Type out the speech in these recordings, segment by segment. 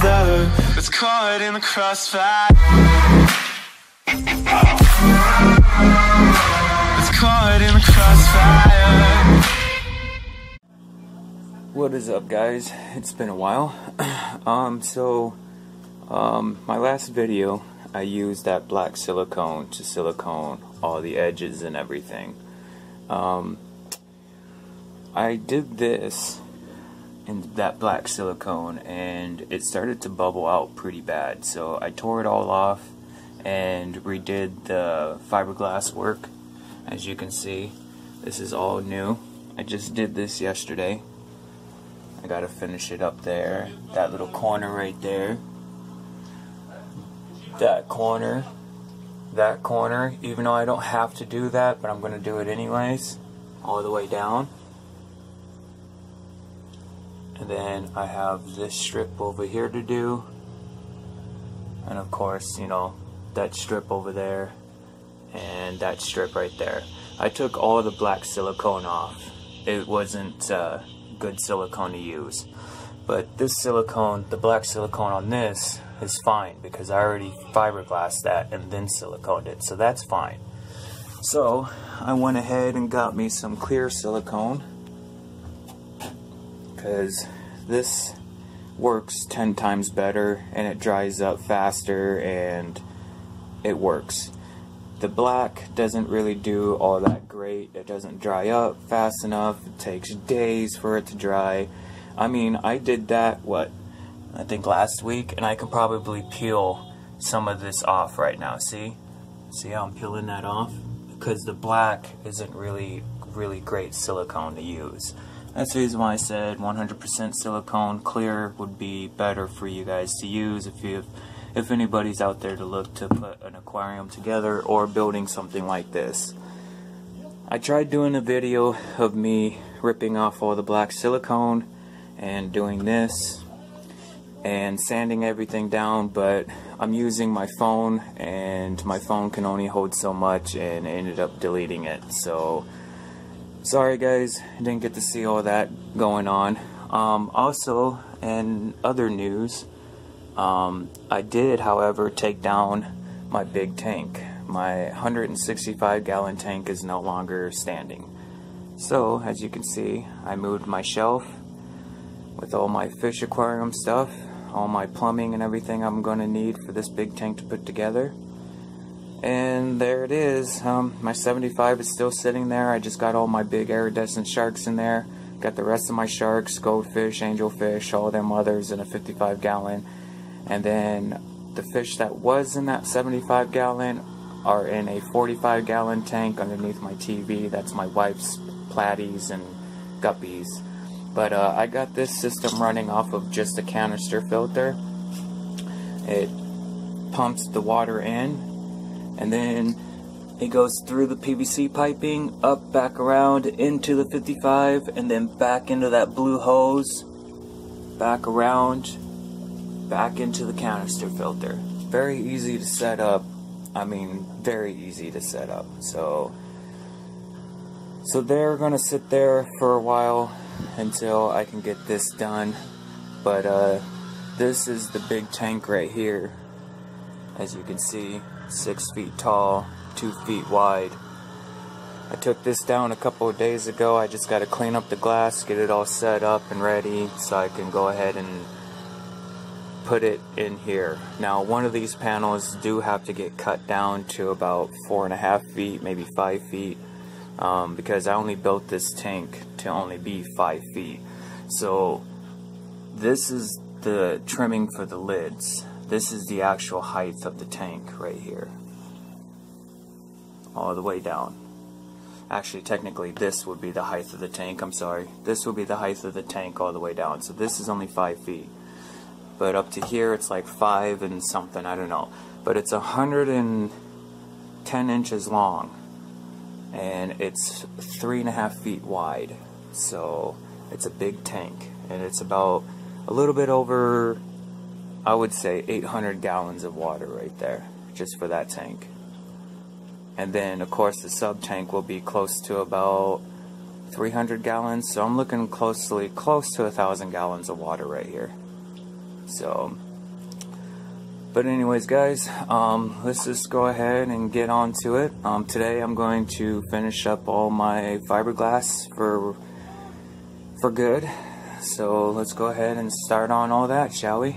brother that's caught in the crossfire. That's caught in the crossfire. What is up guys? It's been a while. um, so, um, my last video, I used that black silicone to silicone all the edges and everything. Um, I did this in that black silicone and it started to bubble out pretty bad. So I tore it all off and redid the fiberglass work as you can see. This is all new. I just did this yesterday. I gotta finish it up there. That little corner right there. That corner. That corner. Even though I don't have to do that but I'm gonna do it anyways. All the way down and then I have this strip over here to do. And of course you know that strip over there and that strip right there. I took all the black silicone off. It wasn't uh, good silicone to use. But this silicone the black silicone on this is fine because I already fiberglassed that and then siliconed it so that's fine. So I went ahead and got me some clear silicone because this works 10 times better and it dries up faster and it works. The black doesn't really do all that great. It doesn't dry up fast enough. It takes days for it to dry. I mean, I did that, what, I think last week, and I can probably peel some of this off right now. See? See how I'm peeling that off? Because the black isn't really, really great silicone to use. That's the reason why I said 100% silicone clear would be better for you guys to use if you if anybody's out there to look to put an aquarium together or building something like this. I tried doing a video of me ripping off all the black silicone and doing this and sanding everything down but I'm using my phone and my phone can only hold so much and ended up deleting it so sorry guys. Didn't get to see all that going on. Um, also in other news um, I did however take down my big tank. My 165 gallon tank is no longer standing. So as you can see I moved my shelf with all my fish aquarium stuff all my plumbing and everything I'm going to need for this big tank to put together and there it is. Um, my 75 is still sitting there. I just got all my big iridescent sharks in there. Got the rest of my sharks, goldfish, angelfish, all them others in a 55 gallon. And then the fish that was in that 75 gallon are in a 45 gallon tank underneath my TV. That's my wife's platies and guppies. But uh, I got this system running off of just a canister filter. It pumps the water in and then it goes through the PVC piping, up, back around, into the 55, and then back into that blue hose, back around, back into the canister filter. Very easy to set up. I mean, very easy to set up. So, so they're gonna sit there for a while until I can get this done. But uh, this is the big tank right here, as you can see six feet tall, two feet wide. I took this down a couple of days ago. I just got to clean up the glass, get it all set up and ready so I can go ahead and put it in here. Now, one of these panels do have to get cut down to about four and a half feet, maybe five feet, um, because I only built this tank to only be five feet. So, this is the trimming for the lids. This is the actual height of the tank right here. All the way down. Actually, technically, this would be the height of the tank. I'm sorry. This would be the height of the tank all the way down. So this is only 5 feet. But up to here, it's like 5 and something. I don't know. But it's 110 inches long. And it's 3.5 feet wide. So it's a big tank. And it's about a little bit over I would say 800 gallons of water right there, just for that tank. And then, of course, the sub tank will be close to about 300 gallons. So I'm looking closely, close to a thousand gallons of water right here. So But anyways, guys, um, let's just go ahead and get on to it. Um, today I'm going to finish up all my fiberglass for for good. So let's go ahead and start on all that, shall we?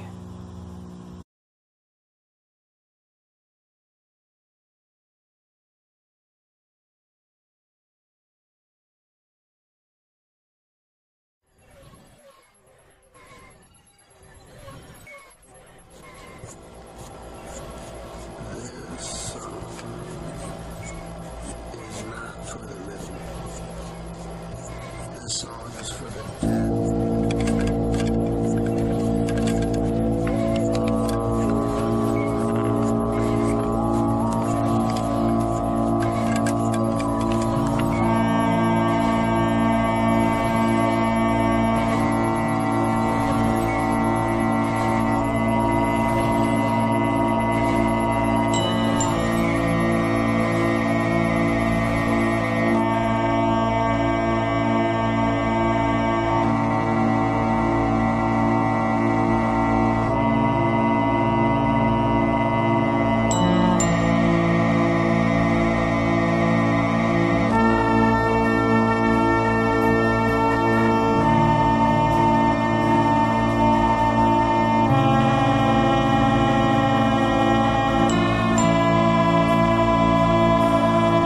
Contrary to the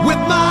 that you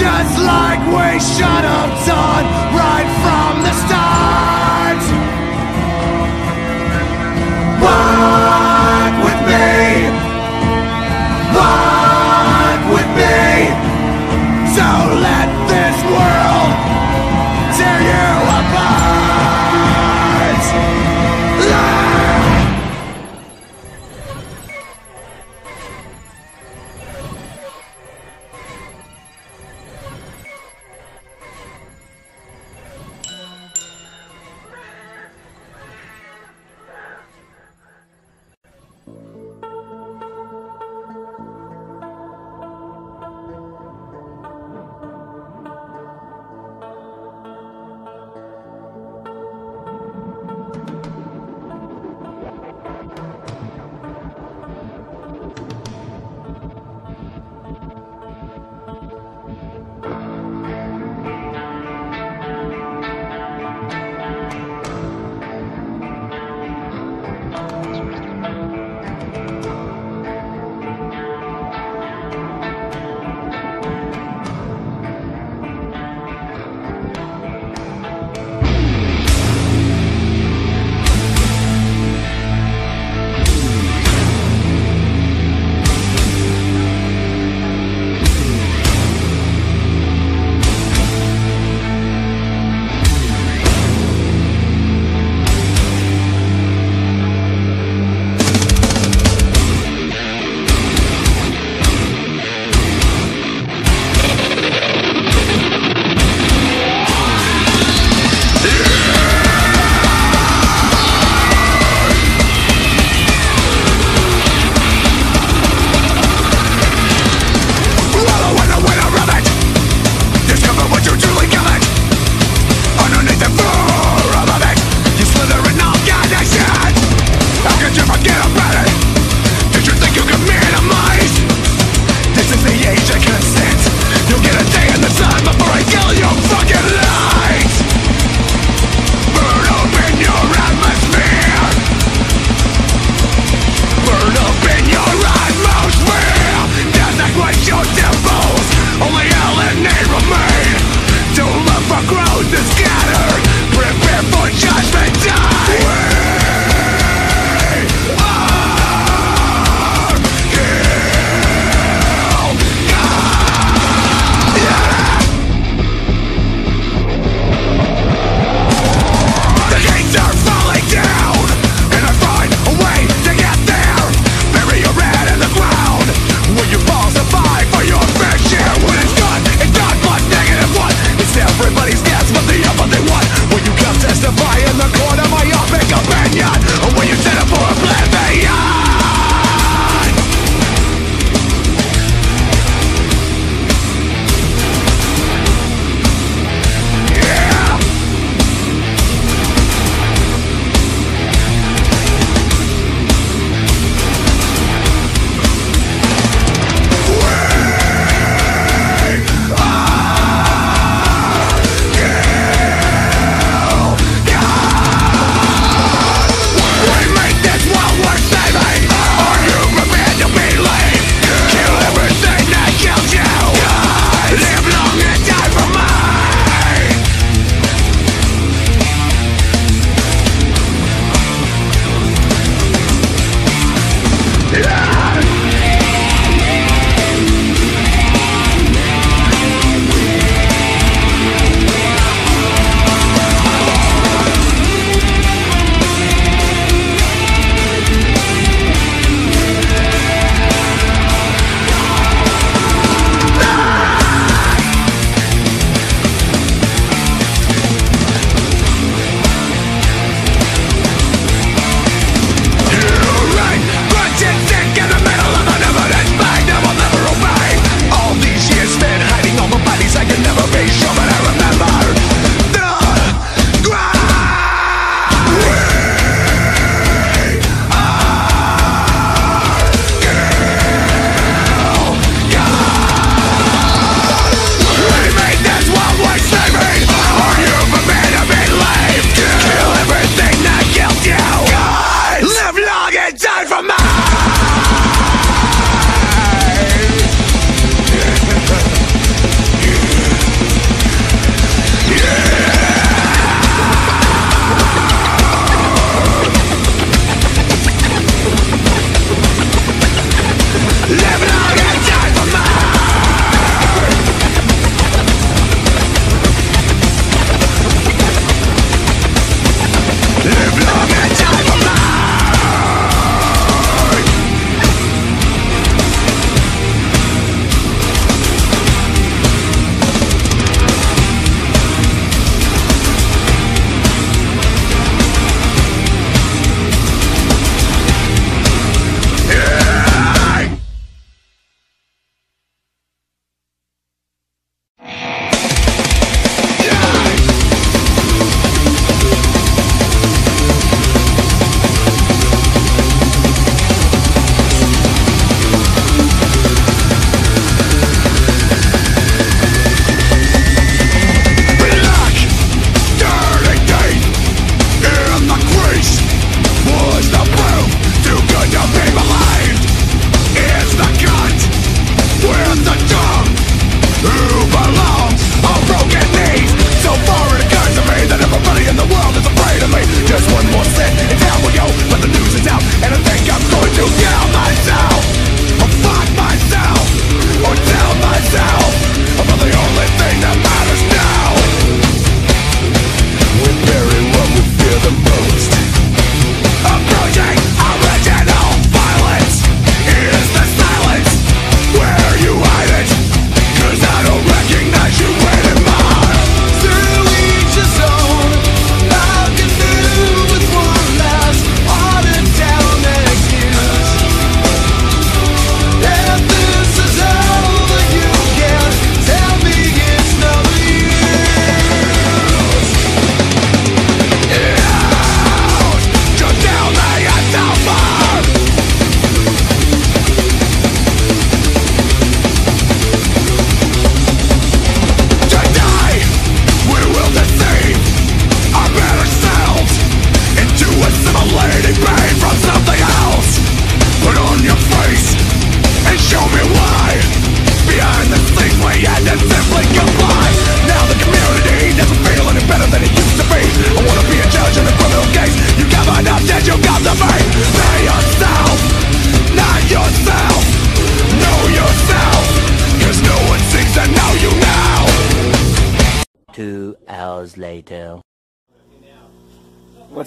just like we should have done. Right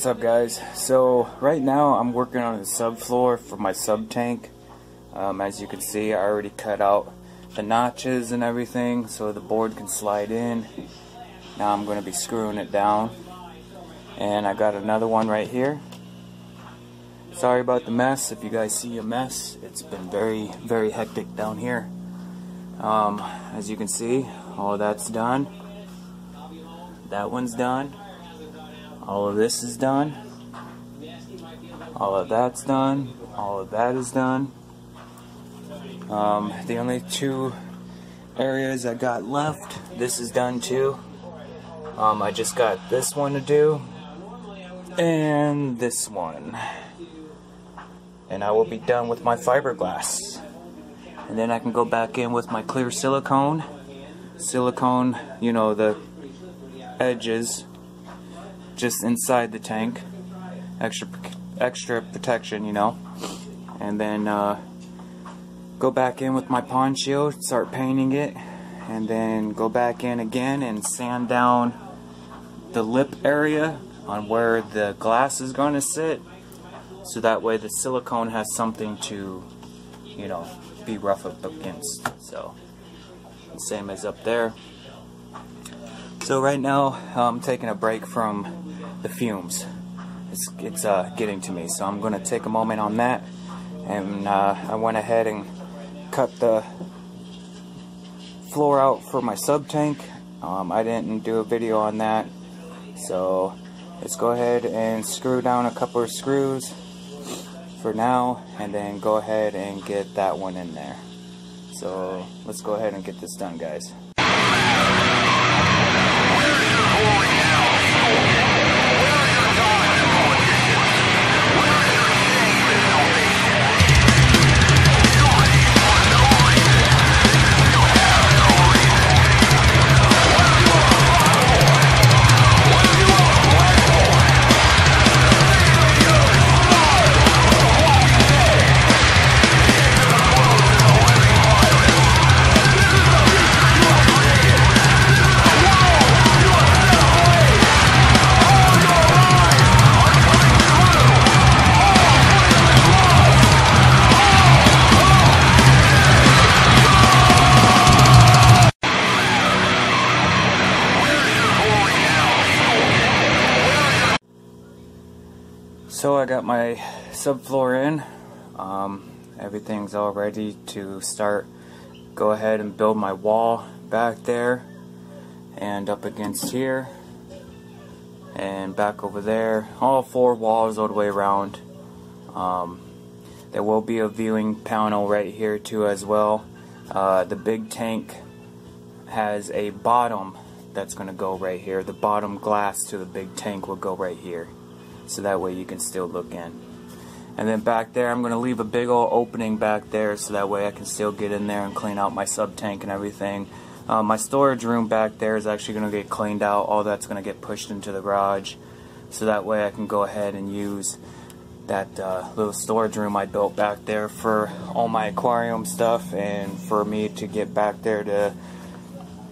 What's up, guys? So right now I'm working on the subfloor for my sub tank. Um, as you can see, I already cut out the notches and everything so the board can slide in. Now I'm going to be screwing it down. And I got another one right here. Sorry about the mess. If you guys see a mess, it's been very, very hectic down here. Um, as you can see, all that's done. That one's done. All of this is done. All of that's done. All of that is done. Um, the only two areas I got left, this is done too. Um, I just got this one to do. And this one. And I will be done with my fiberglass. And then I can go back in with my clear silicone. Silicone, you know, the edges just inside the tank. Extra extra protection, you know. And then uh, go back in with my pond shield, start painting it, and then go back in again and sand down the lip area on where the glass is going to sit so that way the silicone has something to you know be rough up against so same as up there so right now I'm taking a break from the fumes. It's, it's uh, getting to me so I'm gonna take a moment on that. And uh, I went ahead and cut the floor out for my sub tank. Um, I didn't do a video on that. So let's go ahead and screw down a couple of screws for now and then go ahead and get that one in there. So let's go ahead and get this done guys subfloor in. Um, everything's all ready to start. Go ahead and build my wall back there and up against here and back over there. All four walls all the way around. Um, there will be a viewing panel right here too as well. Uh, the big tank has a bottom that's going to go right here. The bottom glass to the big tank will go right here so that way you can still look in. And then back there, I'm going to leave a big old opening back there so that way I can still get in there and clean out my sub tank and everything. Um, my storage room back there is actually going to get cleaned out. All that's going to get pushed into the garage so that way I can go ahead and use that uh, little storage room I built back there for all my aquarium stuff and for me to get back there to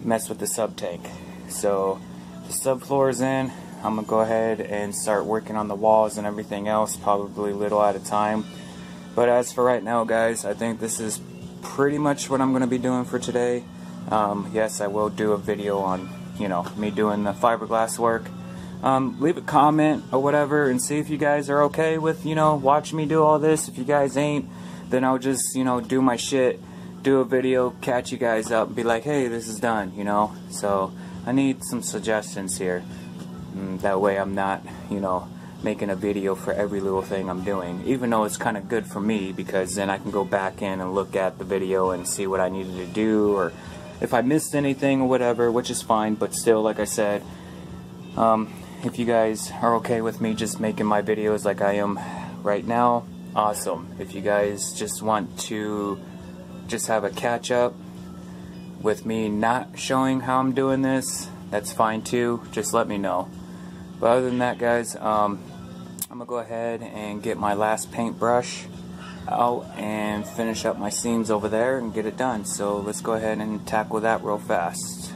mess with the sub tank. So the subfloor is in. I'm gonna go ahead and start working on the walls and everything else, probably little at a time. But as for right now, guys, I think this is pretty much what I'm gonna be doing for today. Um, yes, I will do a video on, you know, me doing the fiberglass work. Um, leave a comment or whatever and see if you guys are okay with, you know, watching me do all this. If you guys ain't, then I'll just, you know, do my shit, do a video, catch you guys up, and be like, hey, this is done, you know? So, I need some suggestions here. Mm, that way I'm not, you know, making a video for every little thing I'm doing. Even though it's kind of good for me because then I can go back in and look at the video and see what I needed to do or if I missed anything or whatever, which is fine, but still, like I said, um, if you guys are okay with me just making my videos like I am right now, awesome. If you guys just want to just have a catch up with me not showing how I'm doing this, that's fine too. Just let me know. But other than that, guys, um, I'm going to go ahead and get my last paintbrush out and finish up my seams over there and get it done. So let's go ahead and tackle that real fast.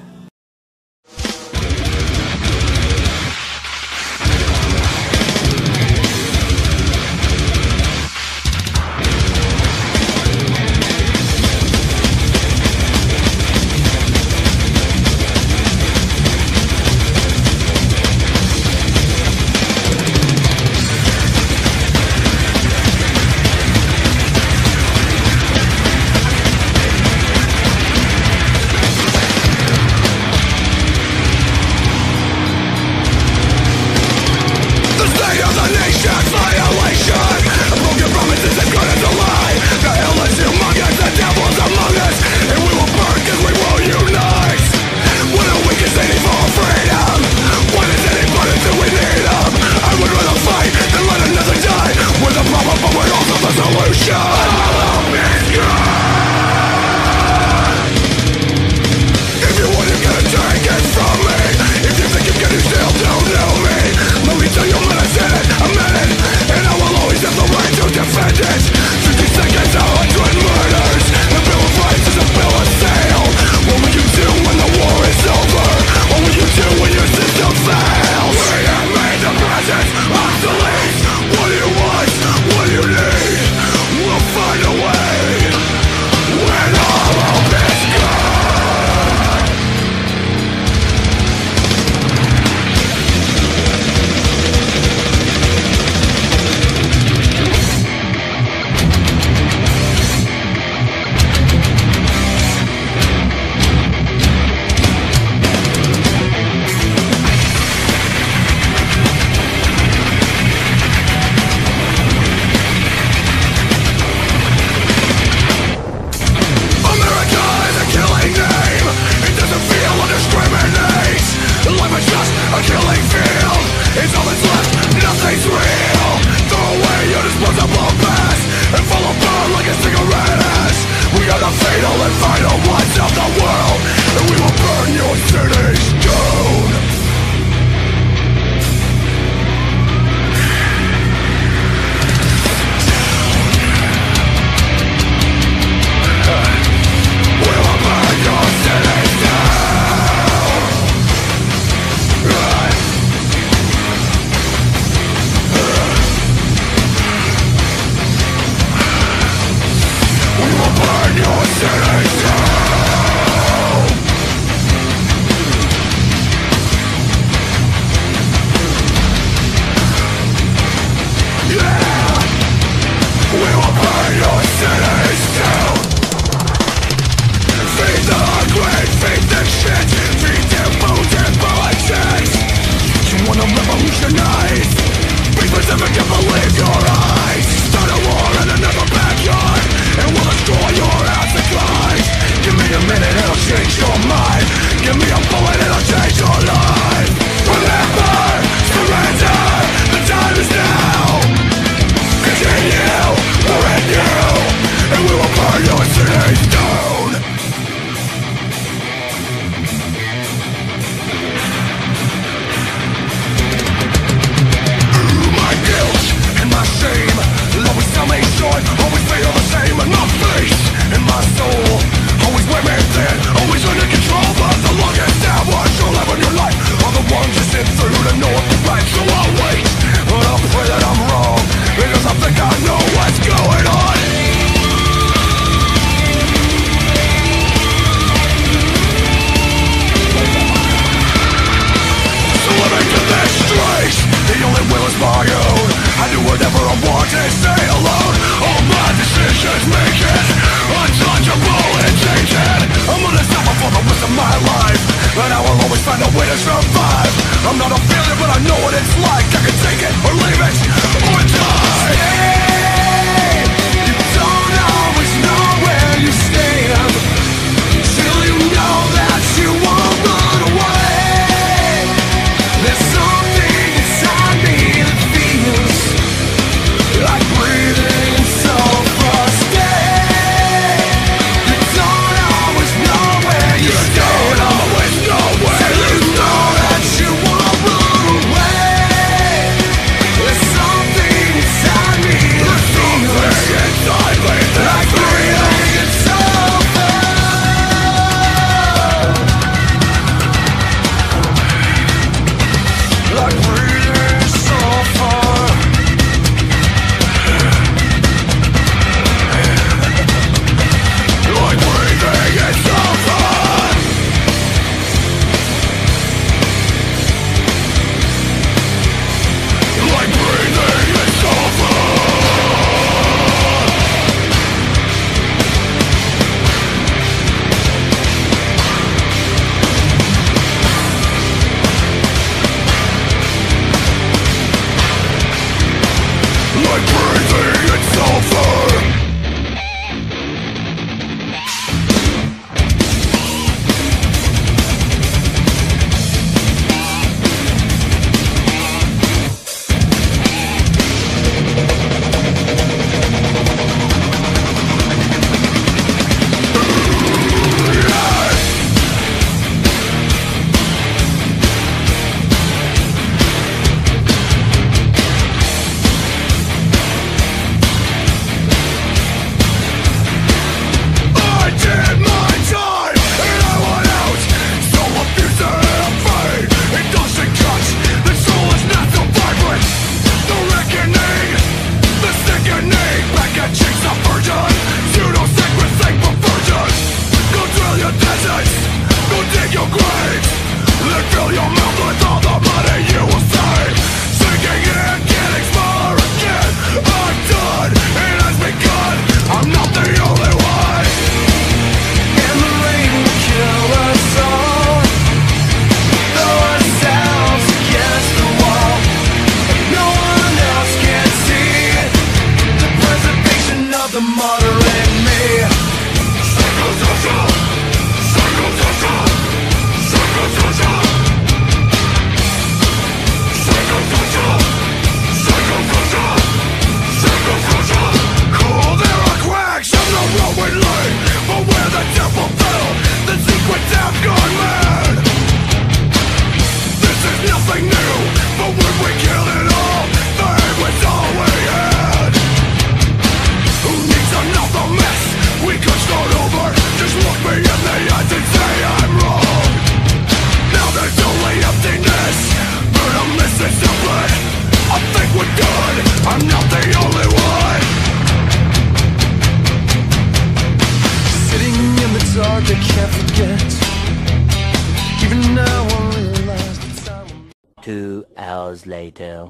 Hours later.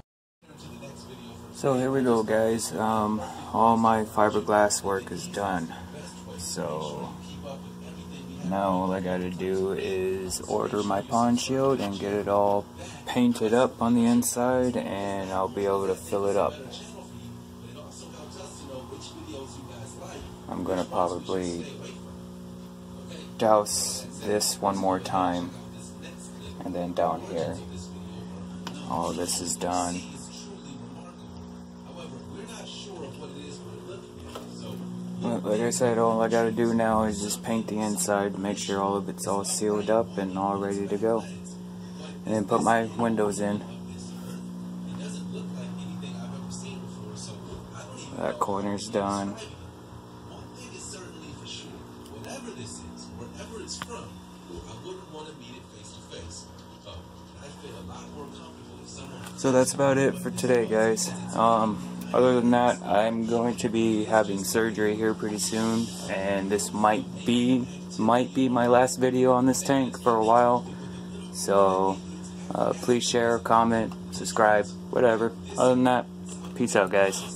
So here we go guys, um, all my fiberglass work is done. So now all I gotta do is order my pond shield and get it all painted up on the inside and I'll be able to fill it up. I'm gonna probably douse this one more time and then down here all this is done. Like I said, all I gotta do now is just paint the inside, make sure all of it's all sealed up and all ready to go. And then put my windows in. That corner's done. So that's about it for today, guys. Um, other than that, I'm going to be having surgery here pretty soon, and this might be might be my last video on this tank for a while. So uh, please share, comment, subscribe, whatever. Other than that, peace out, guys.